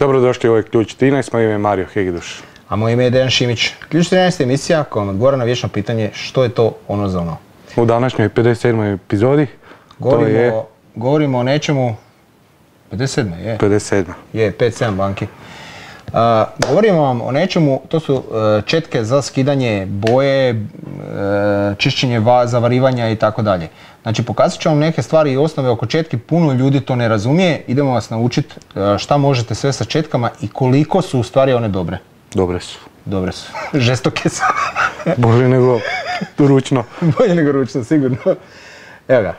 Dobrodošli u ovaj Ključ 13, moje ime je Mario Hegiduš. A moje ime je Dejan Šimić. Ključ 13 emisija koja vam odgovara na vječno pitanje što je to ono za ono. U današnjoj 57. epizodi Govorimo, to je govorimo o nečemu... 57. je? 57. Je, 5-7 banki. A, govorimo vam o nečemu, to su e, četke za skidanje boje, čišćenje va, zavarivanja i tako dalje. Znači pokazat ću vam neke stvari i osnove oko četki, puno ljudi to ne razumije, idemo vas naučiti e, šta možete sve sa četkama i koliko su u stvari one dobre. Dobre su. Dobre su, žestoke su. Bolje nego ručno. Bolje nego ručno, sigurno. Evo ga.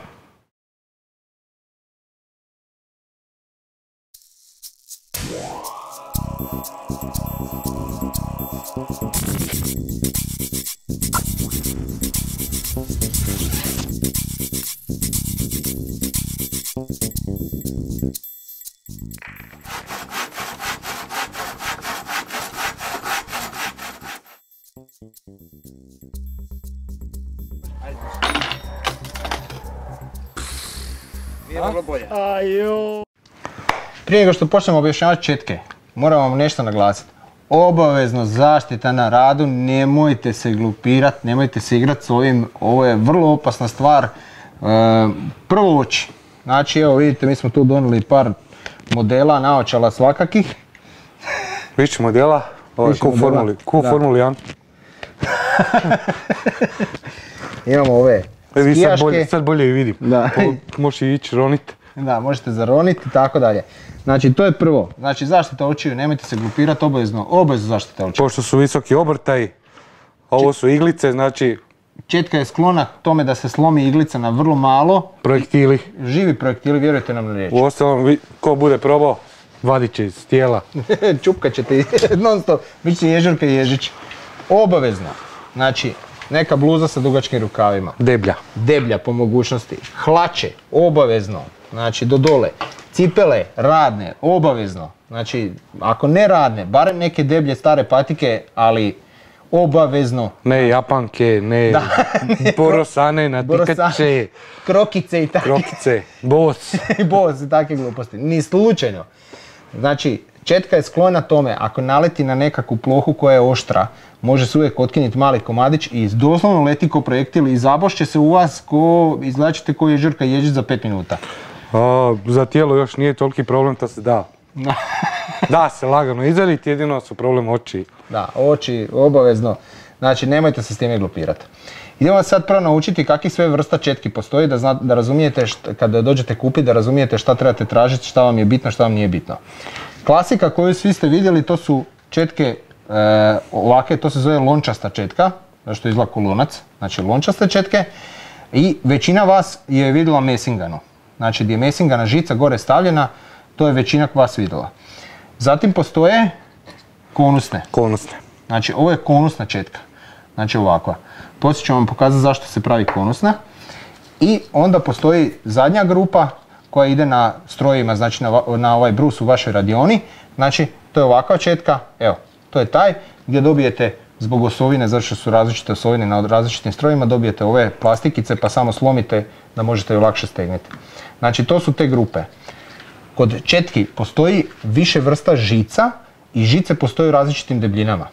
Prije nego što počnemo objašnjavati četke, moram vam nešto naglasiti. Obavezno zaštita na radu, nemojte se glupirat, nemojte se igrat s ovim, ovo je vrlo opasna stvar. E, prvo oči, znači evo vidite mi smo tu donijeli par modela naočala svakakih. Više modela, ovo je Više ko modela, formuli, ko formuli 1. Imamo ove E, vi sad bolje, sad bolje vidim. Da. Možeš ići ronit. Da, možete zaroniti i tako dalje. Znači to je prvo, znači zaštita očiju, nemojte se glupirati obavezno, obavezno zaštita očiju. Pošto su visoki obrtaji, ovo su iglice, znači Četka je sklona tome da se slomi iglica na vrlo malo, projektili. živi projektili, vjerujte nam na riječ. U ostalom, ko bude probao, vadit će iz tijela. Čupkat ćete i non stop, bit će ježurka i ježić. Obavezno, znači neka bluza sa dugačkim rukavima, Deblja. deblja po mogućnosti, hlače, obavezno, znači do dole, cipele radne, obavezno, znači ako ne radne, barem neke deblje stare patike, ali obavezno. Ne japanke, ne borosane, natikače, krokice i tako. krokice, bos. bos i takve gluposti. Ni slučajno. Znači, četka je sklona tome, ako naleti na nekakvu plohu koja je oštra, može se uvijek otkinuti mali komadić i doslovno leti ko projektil i zabošće se u vas ko, izvlačite ko ježurka ježić za 5 minuta. Za tijelo još nije toliki problem, to se da. Da se lagano izvaditi, jedino su problem oči. Da, oči, obavezno. Znači, nemojte se s time glupirati. Idemo vas sad prvo naučiti kakvih sve vrsta četki postoji, da, zna, da razumijete, kada dođete kupiti, da razumijete šta trebate tražiti, šta vam je bitno, šta vam nije bitno. Klasika koju svi ste vidjeli, to su četke e, ovake, to se zove lončasta četka, zašto izgleda ko lonac, znači lončaste četke. I većina vas je vidjela mesingano. Znači, gdje je mesingana žica gore stavljena, to je većina vas vidjela. Zatim postoje konusne. Konusne. Znači ovo je konusna četka. Znači ovakva. Poslije ću vam pokazati zašto se pravi konusna. I onda postoji zadnja grupa koja ide na strojima, znači na, na ovaj brus u vašoj radioni. Znači to je ovakva četka, evo, to je taj gdje dobijete zbog osovine, zato što su različite osovine na različitim strojima, dobijete ove plastikice pa samo slomite da možete ju lakše stegniti. Znači to su te grupe. Kod četki postoji više vrsta žica i žice postoje u različitim debljinama.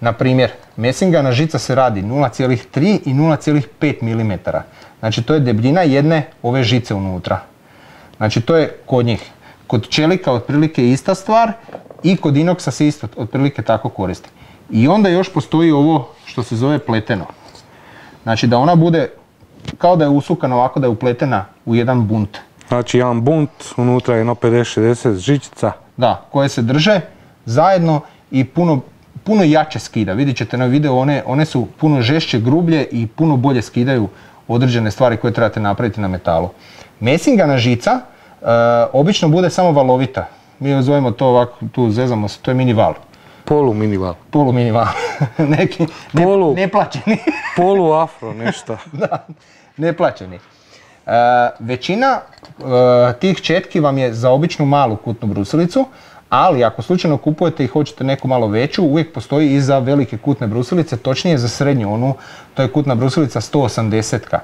Na primjer, mesingana žica se radi 0,3 i 0,5 mm. Znači to je debljina jedne ove žice unutra. Znači to je kod njih. Kod čelika otprilike ista stvar i kod inoksa se isto otprilike tako koristi. I onda još postoji ovo što se zove pleteno. Znači da ona bude kao da je usukana ovako da je upletena u jedan bunt. Znači jedan bunt, unutra jedno 50-60 žičica. Da, koje se drže zajedno i puno, puno jače skida. Vidjet ćete na videu, one, one su puno žešće, grublje i puno bolje skidaju određene stvari koje trebate napraviti na metalu. Mesingana žica obično bude samo valovita. Mi joj zovemo to ovako, tu zezamo se, to je mini val. Polu minival. Polu mini val. Neki ne, Polu. neplaćeni. Polu afro, nešto. da, neplaćeni. E, većina e, tih četki vam je za običnu malu kutnu brusilicu, ali ako slučajno kupujete i hoćete neku malo veću, uvijek postoji i za velike kutne brusilice, točnije za srednju onu, to je kutna brusilica 180-ka.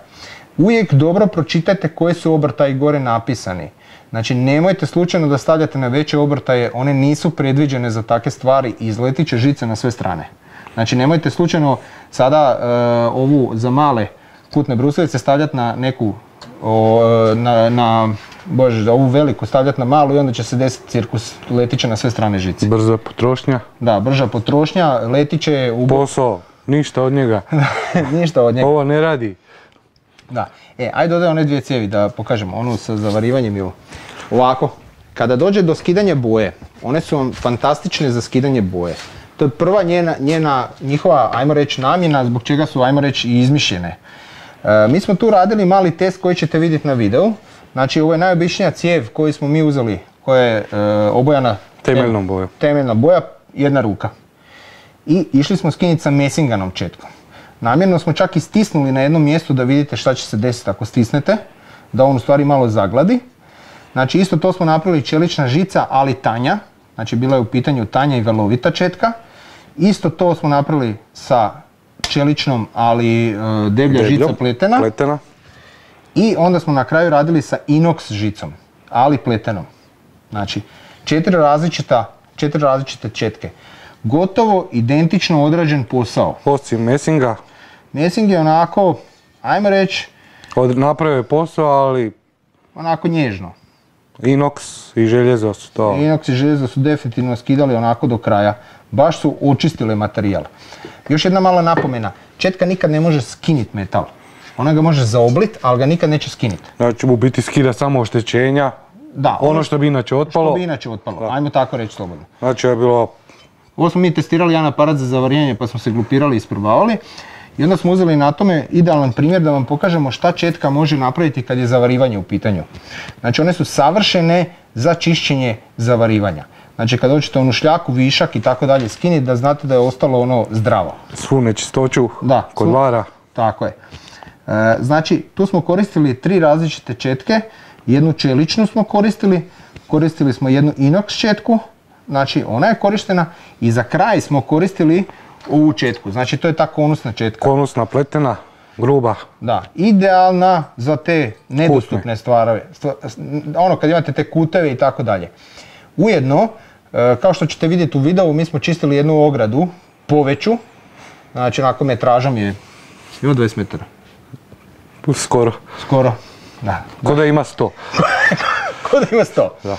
Uvijek dobro pročitajte koje su obrtaji gore napisani. Znači nemojte slučajno da stavljate na veće obrtaje, one nisu predviđene za takve stvari i izletit će žice na sve strane. Znači nemojte slučajno sada e, ovu za male kutne brusavice stavljati na neku, o, e, na, na, bože, ovu veliku stavljati na malu i onda će se desiti cirkus, letit će na sve strane žice. Brza potrošnja, Da, brža potrošnja, letit će u... posao, ništa od njega. Ništa od njega. Ovo ne radi. Da. E, ajde dodaj one dvije cijevi da pokažemo, onu sa zavarivanjem i ovo. Ovako, kada dođe do skidanja boje, one su vam fantastične za skidanje boje. To je prva njena, njena njihova, ajmo reći, namjena zbog čega su, ajmo reći, i izmišljene. E, mi smo tu radili mali test koji ćete vidjeti na videu. Znači, ovo je najobičnija cijev koju smo mi uzeli, koja je e, obojana Temeljnom bojom. temeljna boja, jedna ruka. I išli smo skinuti sa mesinganom četkom. Namjerno smo čak i stisnuli na jednom mjestu da vidite šta će se desiti ako stisnete, da on u stvari malo zagladi. Znači isto to smo napravili čelična žica, ali tanja. Znači bila je u pitanju tanja i valovita četka. Isto to smo napravili sa čeličnom, ali e, deblja žica. Pletena. I onda smo na kraju radili sa inox žicom, ali pletenom. Znači, četiri različita, četiri različite četke. Gotovo identično odrađen posao. Osim Messinga, Messing je onako, ajmo reći, od, napravio je posao, ali onako nježno. inox i željezo su to. Inox i željezo su definitivno skidali onako do kraja. Baš su očistile materijal. Još jedna mala napomena. Četka nikad ne može skinit metal. Ona ga može zaoblit, ali ga nikad neće skinit. Znači u biti skida samo oštećenja, Da, ono što bi inače što otpalo. bi inače otpalo. Ajmo tako reći slobodno. Znači je bilo Ovo smo mi testirali jedan aparat za zavarijanje pa smo se glupirali i isprobavali. I onda smo uzeli na tome idealan primjer da vam pokažemo šta četka može napraviti kad je zavarivanje u pitanju. Znači one su savršene za čišćenje zavarivanja. Znači kad hoćete onu šljaku, višak i tako dalje skiniti da znate da je ostalo ono zdravo. svu nečistoću Da, kod vara. Tako je. E, znači, tu smo koristili tri različite četke. Jednu čeličnu smo koristili, koristili smo jednu inox četku, znači ona je korištena i za kraj smo koristili ovu četku, znači to je ta konusna četka. Konusna pletena, gruba. Da, idealna za te nedostupne stvarove, stva- s- ono kad imate te kuteve i tako dalje. Ujedno, e, kao što ćete vidjeti u videu, mi smo čistili jednu ogradu, poveću, znači onako metražom je, ima 20 metara. Skoro. Skoro. Da. Ko da ima sto. Ko da ima sto. Da.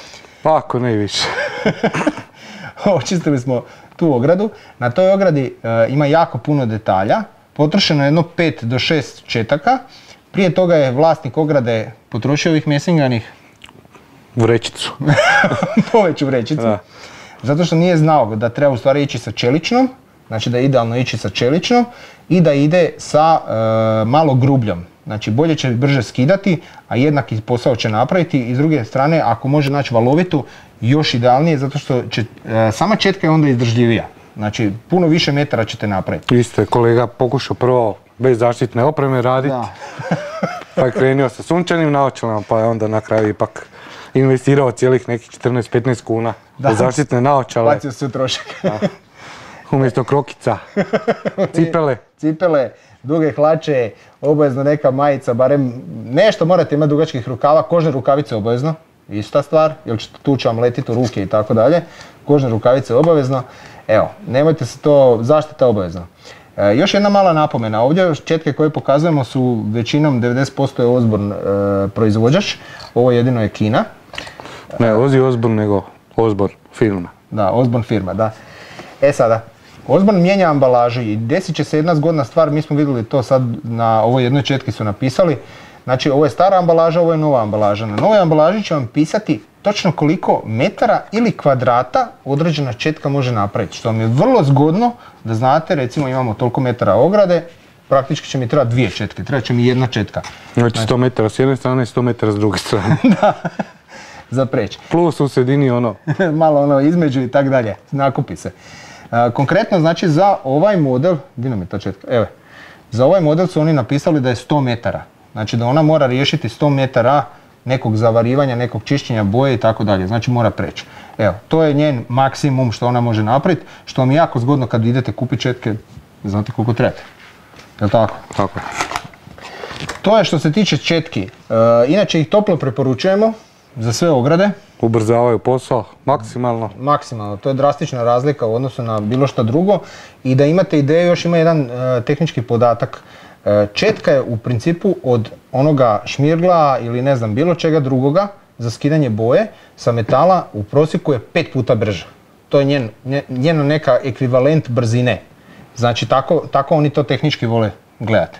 Pa ako ne i više. Očistili smo tu ogradu. Na toj ogradi e, ima jako puno detalja. Potrošeno je jedno 5 do 6 četaka. Prije toga je vlasnik ograde potrošio ovih mesinganih Vrećicu. poveću vrećicu. Da. Zato što nije znao da treba u stvari ići sa čeličnom, znači da je idealno ići sa čeličnom i da ide sa e, malo grubljom. Znači bolje će brže skidati, a jednaki posao će napraviti i s druge strane ako može naći valovitu još idealnije zato što će, e, sama četka je onda izdržljivija. Znači puno više metara ćete napraviti. Isto je kolega pokušao prvo bez zaštitne opreme raditi, pa je krenuo sa sunčanim naočalama, pa je onda na kraju ipak investirao cijelih nekih 14-15 kuna Da. za zaštitne naočale, Bacio se u trošak. umjesto krokica, cipele. Cipele, duge hlače, obavezno neka majica, barem nešto morate imati dugačkih rukava, kožne rukavice obavezno, ista stvar, jer će tu će vam letiti u ruke i tako dalje. Kožne rukavice obavezno. Evo, nemojte se to, zaštita obavezno. E, još jedna mala napomena, ovdje četke koje pokazujemo su većinom 90% je Osborne e, proizvođač, ovo jedino je Kina. Ne Ozzy Osbourne, nego Osbourne firma. Da, Osborne firma, da. E sada, Osborne mijenja ambalažu i desit će se jedna zgodna stvar, mi smo vidjeli to sad na ovoj jednoj četki su napisali. Znači ovo je stara ambalaža, ovo je nova ambalaža. Na novoj ambalaži će vam pisati točno koliko metara ili kvadrata određena četka može napraviti. Što vam je vrlo zgodno da znate, recimo imamo toliko metara ograde, praktički će mi trebati dvije četke, treba će mi jedna četka Znači 100 metara s jedne strane, 100 metara s druge strane. za preći. Plus u sredini ono, malo ono između i tak dalje, nakupi se. Konkretno znači za ovaj model, di nam je ta četka, evo, za ovaj model su oni napisali da je 100 metara. Znači da ona mora riješiti 100 metara nekog zavarivanja, nekog čišćenja boje i tako dalje, znači mora preći. Evo, to je njen maksimum što ona može napraviti, što vam je jako zgodno kad idete kupiti četke, znate koliko trebate. Jel tako? tako. To je što se tiče četki. E, inače ih toplo preporučujemo. za sve ograde, Ubrzavaju posao, maksimalno. maksimalno. To je drastična razlika u odnosu na bilo što drugo. I da imate ideju, još ima jedan e, tehnički podatak. E, četka je u principu od onoga šmirgla ili ne znam bilo čega drugoga za skidanje boje sa metala u prosjeku je pet puta brža. To je njen, nje- njeno neka ekvivalent brzine. Znači tako, tako oni to tehnički vole gledati.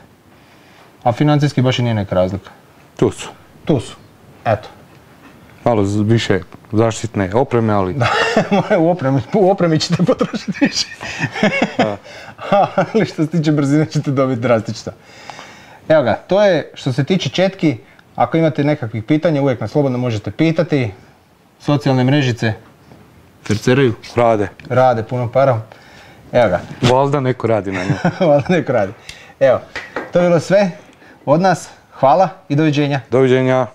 A financijski baš i nije neka razlika. Tu su. Tu su. Eto. Malo više zaštitne opreme, ali u, opremi, u opremi ćete potrošiti više. Ali što se tiče brzine ćete dobiti drastično. Evo ga, to je što se tiče četki. Ako imate nekakvih pitanja, uvijek nas slobodno možete pitati. Socijalne mrežice terceraju, rade. rade puno parom. Evo ga, Valjda neko radi na njoj. valjda neko radi. Evo, to je bilo sve od nas. Hvala i doviđenja. Doviđenja.